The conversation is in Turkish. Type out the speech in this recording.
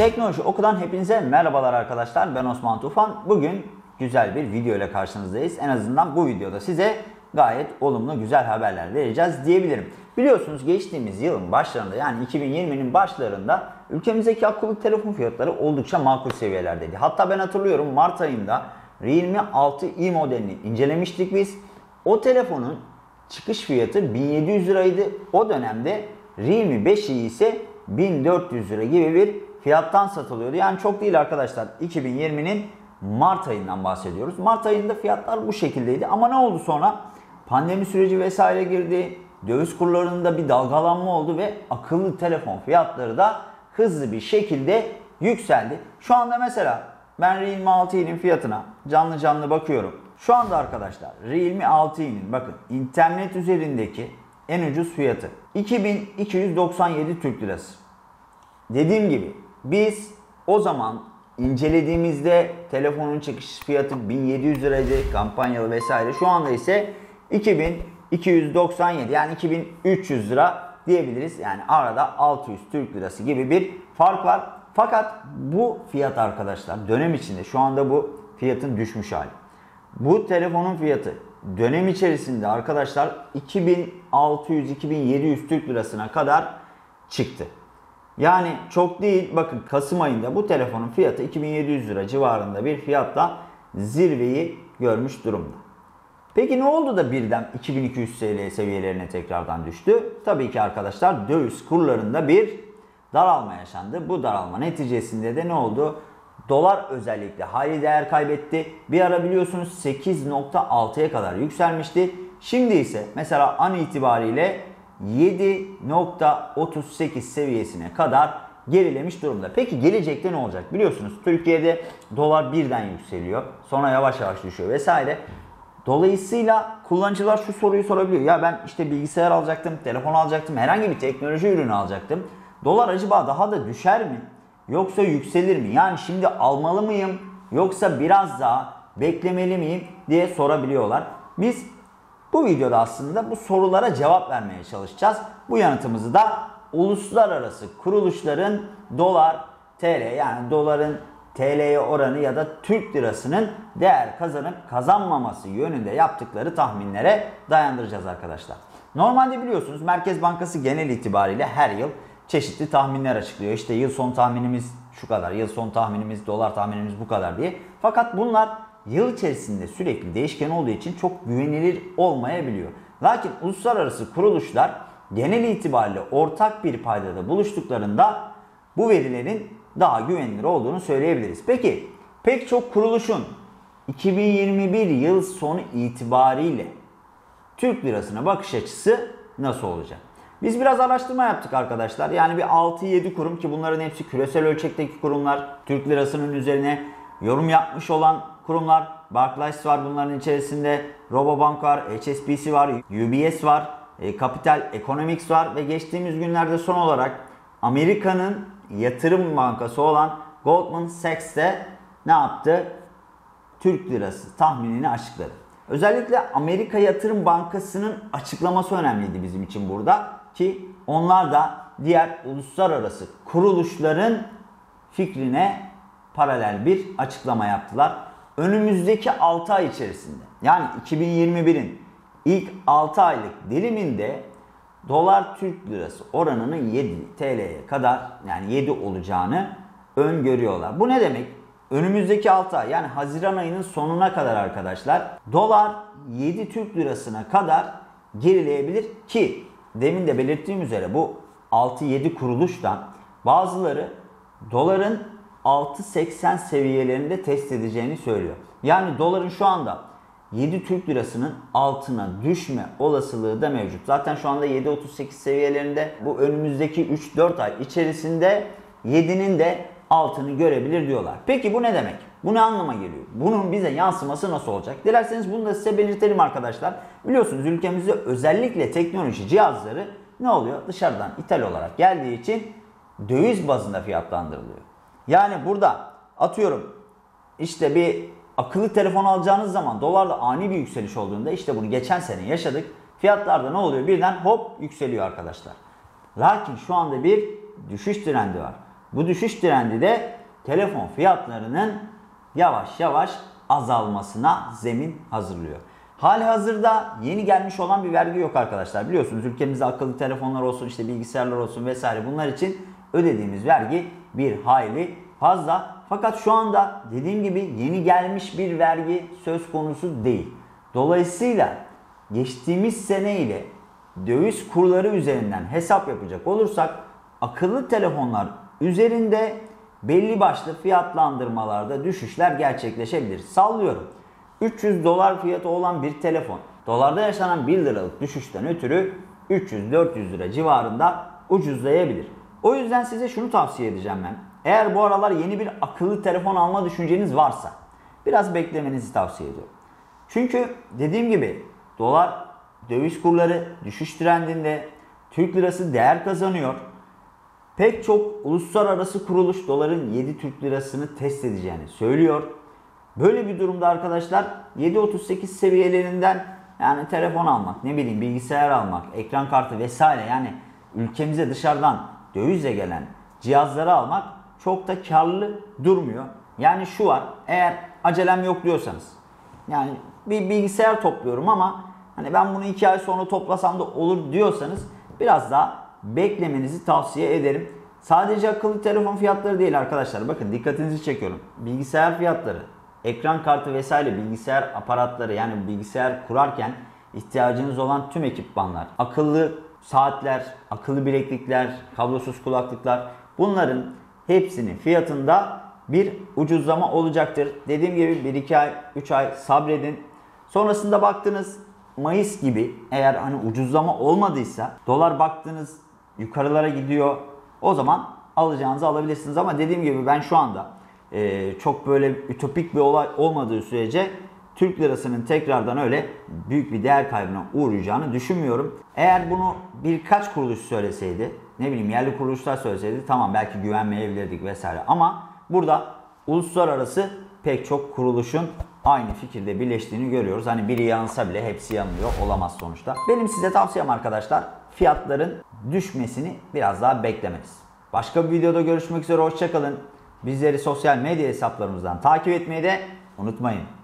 Teknoloji Oku'dan hepinize merhabalar arkadaşlar. Ben Osman Tufan. Bugün güzel bir video ile karşınızdayız. En azından bu videoda size gayet olumlu güzel haberler vereceğiz diyebilirim. Biliyorsunuz geçtiğimiz yılın başlarında yani 2020'nin başlarında ülkemizdeki akıllı telefon fiyatları oldukça makul seviyelerdeydi. Hatta ben hatırlıyorum Mart ayında Realme 6i modelini incelemiştik biz. O telefonun çıkış fiyatı 1700 liraydı. O dönemde Realme 5i ise 1400 lira gibi bir fiyattan satılıyordu. Yani çok değil arkadaşlar. 2020'nin Mart ayından bahsediyoruz. Mart ayında fiyatlar bu şekildeydi. Ama ne oldu sonra? Pandemi süreci vesaire girdi. Döviz kurlarında bir dalgalanma oldu ve akıllı telefon fiyatları da hızlı bir şekilde yükseldi. Şu anda mesela ben Realme 6i'nin fiyatına canlı canlı bakıyorum. Şu anda arkadaşlar Realme 6i'nin bakın internet üzerindeki en ucuz fiyatı 2297 Türk Lirası. Dediğim gibi biz o zaman incelediğimizde telefonun çıkış fiyatı 1700 liraydı kampanyalı vesaire. Şu anda ise 2297 yani 2300 lira diyebiliriz. Yani arada 600 Türk lirası gibi bir fark var. Fakat bu fiyat arkadaşlar dönem içinde şu anda bu fiyatın düşmüş hali. Bu telefonun fiyatı dönem içerisinde arkadaşlar 2600-2700 Türk lirasına kadar çıktı. Yani çok değil. Bakın Kasım ayında bu telefonun fiyatı 2700 lira civarında bir fiyatla zirveyi görmüş durumda. Peki ne oldu da birden 2200 TL seviyelerine tekrardan düştü? Tabii ki arkadaşlar döviz kurlarında bir daralma yaşandı. Bu daralma neticesinde de ne oldu? Dolar özellikle hali değer kaybetti. Bir ara biliyorsunuz 8.6'ya kadar yükselmişti. Şimdi ise mesela an itibariyle 7.38 seviyesine kadar gerilemiş durumda. Peki gelecekte ne olacak? Biliyorsunuz Türkiye'de dolar birden yükseliyor. Sonra yavaş yavaş düşüyor vesaire. Dolayısıyla kullanıcılar şu soruyu sorabiliyor. Ya ben işte bilgisayar alacaktım, telefon alacaktım, herhangi bir teknoloji ürünü alacaktım. Dolar acaba daha da düşer mi? Yoksa yükselir mi? Yani şimdi almalı mıyım? Yoksa biraz daha beklemeli miyim diye sorabiliyorlar. Biz bu videoda aslında bu sorulara cevap vermeye çalışacağız. Bu yanıtımızı da uluslararası kuruluşların dolar, TL yani doların TL'ye oranı ya da Türk lirasının değer kazanıp kazanmaması yönünde yaptıkları tahminlere dayandıracağız arkadaşlar. Normalde biliyorsunuz Merkez Bankası genel itibariyle her yıl çeşitli tahminler açıklıyor. İşte yıl son tahminimiz şu kadar, yıl son tahminimiz, dolar tahminimiz bu kadar diye. Fakat bunlar yıl içerisinde sürekli değişken olduğu için çok güvenilir olmayabiliyor. Lakin uluslararası kuruluşlar genel itibariyle ortak bir paydada buluştuklarında bu verilerin daha güvenilir olduğunu söyleyebiliriz. Peki pek çok kuruluşun 2021 yıl sonu itibariyle Türk lirasına bakış açısı nasıl olacak? Biz biraz araştırma yaptık arkadaşlar. Yani bir 6-7 kurum ki bunların hepsi küresel ölçekteki kurumlar. Türk lirasının üzerine yorum yapmış olan kurumlar. Barclays var bunların içerisinde. Robobank var, HSBC var, UBS var, e, Capital Economics var ve geçtiğimiz günlerde son olarak Amerika'nın yatırım bankası olan Goldman Sachs de ne yaptı? Türk lirası tahminini açıkladı. Özellikle Amerika Yatırım Bankası'nın açıklaması önemliydi bizim için burada ki onlar da diğer uluslararası kuruluşların fikrine paralel bir açıklama yaptılar. Önümüzdeki 6 ay içerisinde yani 2021'in ilk 6 aylık diliminde dolar Türk lirası oranının 7 TL'ye kadar yani 7 olacağını öngörüyorlar. Bu ne demek? Önümüzdeki 6 ay yani Haziran ayının sonuna kadar arkadaşlar dolar 7 Türk lirasına kadar gerileyebilir ki demin de belirttiğim üzere bu 6-7 kuruluştan bazıları doların 6.80 seviyelerinde test edeceğini söylüyor. Yani doların şu anda 7 Türk lirasının altına düşme olasılığı da mevcut. Zaten şu anda 7.38 seviyelerinde bu önümüzdeki 3-4 ay içerisinde 7'nin de altını görebilir diyorlar. Peki bu ne demek? Bu ne anlama geliyor? Bunun bize yansıması nasıl olacak? Dilerseniz bunu da size belirtelim arkadaşlar. Biliyorsunuz ülkemizde özellikle teknoloji cihazları ne oluyor? Dışarıdan ithal olarak geldiği için döviz bazında fiyatlandırılıyor. Yani burada atıyorum işte bir akıllı telefon alacağınız zaman dolarla ani bir yükseliş olduğunda işte bunu geçen sene yaşadık. Fiyatlarda ne oluyor? Birden hop yükseliyor arkadaşlar. Lakin şu anda bir düşüş trendi var. Bu düşüş trendi de telefon fiyatlarının yavaş yavaş azalmasına zemin hazırlıyor. Hali hazırda yeni gelmiş olan bir vergi yok arkadaşlar. Biliyorsunuz ülkemizde akıllı telefonlar olsun, işte bilgisayarlar olsun vesaire bunlar için ödediğimiz vergi bir hayli fazla. Fakat şu anda dediğim gibi yeni gelmiş bir vergi söz konusu değil. Dolayısıyla geçtiğimiz sene ile döviz kurları üzerinden hesap yapacak olursak akıllı telefonlar üzerinde belli başlı fiyatlandırmalarda düşüşler gerçekleşebilir. Sallıyorum. 300 dolar fiyatı olan bir telefon dolarda yaşanan 1 liralık düşüşten ötürü 300-400 lira civarında ucuzlayabilir. O yüzden size şunu tavsiye edeceğim ben. Eğer bu aralar yeni bir akıllı telefon alma düşünceniz varsa biraz beklemenizi tavsiye ediyorum. Çünkü dediğim gibi dolar döviz kurları düşüş trendinde Türk lirası değer kazanıyor. Pek çok uluslararası kuruluş doların 7 Türk lirasını test edeceğini söylüyor. Böyle bir durumda arkadaşlar 7.38 seviyelerinden yani telefon almak, ne bileyim bilgisayar almak, ekran kartı vesaire yani ülkemize dışarıdan dövizle gelen cihazları almak çok da karlı durmuyor. Yani şu var eğer acelem yok diyorsanız yani bir bilgisayar topluyorum ama hani ben bunu 2 ay sonra toplasam da olur diyorsanız biraz daha beklemenizi tavsiye ederim. Sadece akıllı telefon fiyatları değil arkadaşlar. Bakın dikkatinizi çekiyorum. Bilgisayar fiyatları, ekran kartı vesaire bilgisayar aparatları yani bilgisayar kurarken ihtiyacınız olan tüm ekipmanlar, akıllı saatler, akıllı bileklikler, kablosuz kulaklıklar bunların hepsinin fiyatında bir ucuzlama olacaktır. Dediğim gibi 1-2 ay, 3 ay sabredin. Sonrasında baktınız Mayıs gibi eğer hani ucuzlama olmadıysa dolar baktınız yukarılara gidiyor. O zaman alacağınızı alabilirsiniz ama dediğim gibi ben şu anda e, çok böyle ütopik bir olay olmadığı sürece Türk lirasının tekrardan öyle büyük bir değer kaybına uğrayacağını düşünmüyorum. Eğer bunu birkaç kuruluş söyleseydi, ne bileyim yerli kuruluşlar söyleseydi tamam belki güvenmeyebilirdik vesaire. Ama burada uluslararası pek çok kuruluşun aynı fikirde birleştiğini görüyoruz. Hani biri yanılsa bile hepsi yanılıyor. Olamaz sonuçta. Benim size tavsiyem arkadaşlar fiyatların düşmesini biraz daha beklemeniz. Başka bir videoda görüşmek üzere. Hoşçakalın. Bizleri sosyal medya hesaplarımızdan takip etmeyi de unutmayın.